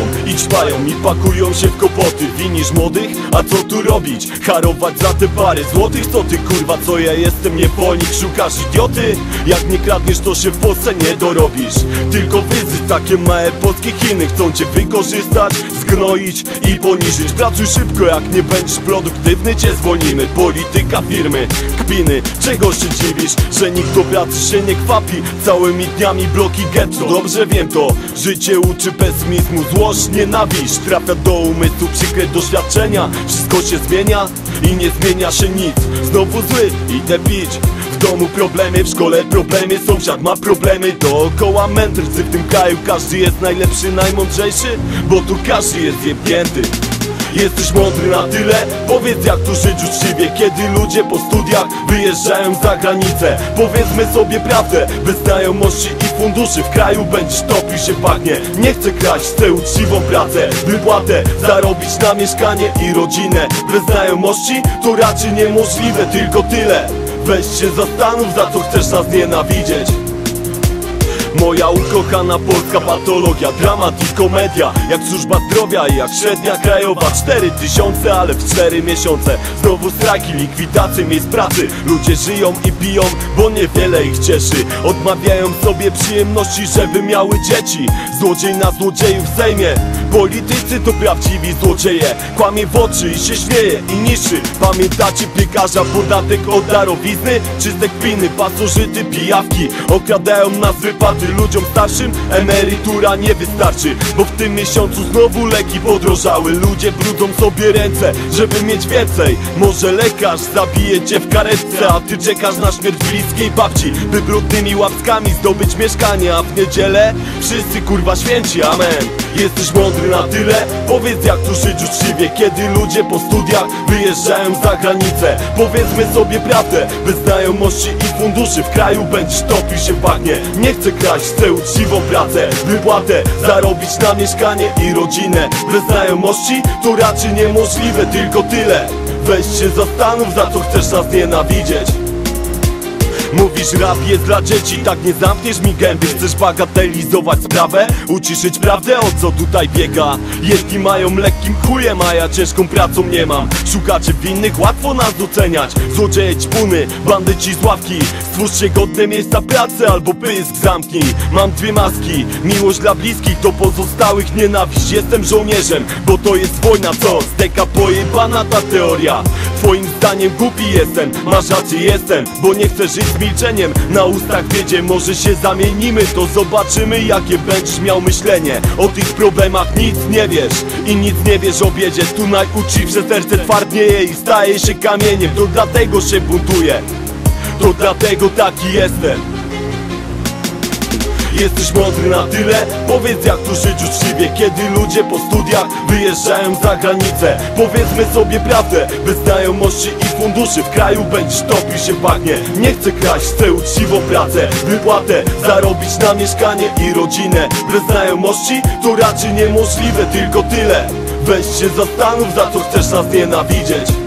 wyzywają i pakują się w kopoty Winisz młodych? A co tu robić? Harować za te pary złotych? Co ty kurwa, co ja jestem niewolnik? Szukasz idioty? Jak nie kradniesz to się w Polsce nie dorobisz Tylko wyzy takie małe polskie Chiny Chcą cię wykorzystać, zgnoić i poniżyć Pracuj szybko, jak nie będziesz produktywny cię zwolnimy Polityka firmy, kpiny, czego się dziwisz? Że nikt do pracy się nie kwapi Całymi dniami bloki getto Dobrze wiem to, życie uczy pesymizmu Złość, nienawiść. Trafia do umysłu Przykre doświadczenia, wszystko się zmienia I nie zmienia się nic. Znowu zły, idę pić w domu problemy, w szkole problemy. Sąsiad ma problemy, dookoła mędrcy W tym kraju każdy jest najlepszy, najmądrzejszy Bo tu każdy jest jebnięty Jesteś mądry na tyle? Powiedz jak tu żyć uczciwie. Kiedy ludzie po studiach wyjeżdżają za granicę Powiedzmy sobie prawdę Bez znajomości i funduszy w kraju będziesz topił się bagnie Nie chcę kraść, chcę uczciwą pracę Wypłatę, zarobić na mieszkanie i rodzinę. Bez znajomości to raczej niemożliwe Tylko tyle. Weź się zastanów za co chcesz nas nienawidzieć Moja ukochana polska patologia Dramat i komedia. Jak służba zdrowia i jak średnia krajowa. Cztery tysiące, ale w cztery miesiące. Znowu strajki, likwidacje miejsc pracy. Ludzie żyją i piją, bo niewiele ich cieszy. Odmawiają sobie przyjemności, żeby miały dzieci. Złodziej na złodzieju w Sejmie Politycy to prawdziwi złodzieje. Kłamie w oczy i się śmieje i niszy. Pamiętacie piekarza, podatek od darowizny? Czyste kpiny, pasożyty, pijawki. Okradają nas wypady ludziom starszym. Emerytura nie wystarczy Bo w tym miesiącu znowu leki podrożały. Ludzie brudzą sobie ręce, żeby mieć więcej. Może lekarz zabije cię w karetce A ty czekasz na śmierć bliskiej babci By brudnymi łapskami zdobyć mieszkanie A w niedzielę wszyscy kurwa święci, amen. Jesteś mądry na tyle? Powiedz jak tu żyć uczciwie. Kiedy ludzie po studiach wyjeżdżają za granicę Powiedzmy sobie prawdę Bez znajomości i funduszy w kraju będziesz topił się w bagnie. Nie chcę kraść, chcę uczciwą pracę Wypłatę, zarobić na mieszkanie i rodzinę. Bez znajomości to raczej niemożliwe Tylko tyle. Weź się zastanów za co chcesz nas nienawidzieć Mówisz rap jest dla dzieci, tak nie zamkniesz mi gęby. Chcesz bagatelizować sprawę? Uciszyć prawdę, o co tutaj biega? Jedni mają lekkim chujem, a ja ciężką pracą nie mam. Szukacie winnych, łatwo nas doceniać. Złodzieje ćpuny, bandyci z ławki. Stwórzcie godne miejsca pracy albo pysk zamknij. Mam dwie maski, miłość dla bliskich Do pozostałych. Nienawiść, jestem żołnierzem Bo to jest wojna, co? Zdeka pojebana ta teoria? Twoim zdaniem głupi jestem, masz rację jestem Bo nie chcę żyć milczeniem. Na ustach wiedzie, może się zamienimy To zobaczymy jakie będziesz miał myślenie. O tych problemach nic nie wiesz I nic nie wiesz o biedzie. Tu najuczciwsze serce twardnieje i staje się kamieniem. To dlatego się buntuje. To dlatego taki jestem Jesteś mądry na tyle? Powiedz jak tu żyć uczciwie Kiedy ludzie po studiach wyjeżdżają za granicę. Powiedzmy sobie prawdę Bez znajomości i funduszy w kraju będziesz topił się bagnie Nie chcę kraść, chcę uczciwą pracę Wypłatę, zarobić na mieszkanie i rodzinę. Bez znajomości to raczej niemożliwe Tylko tyle. Weź się zastanów za co chcesz nas nienawidzieć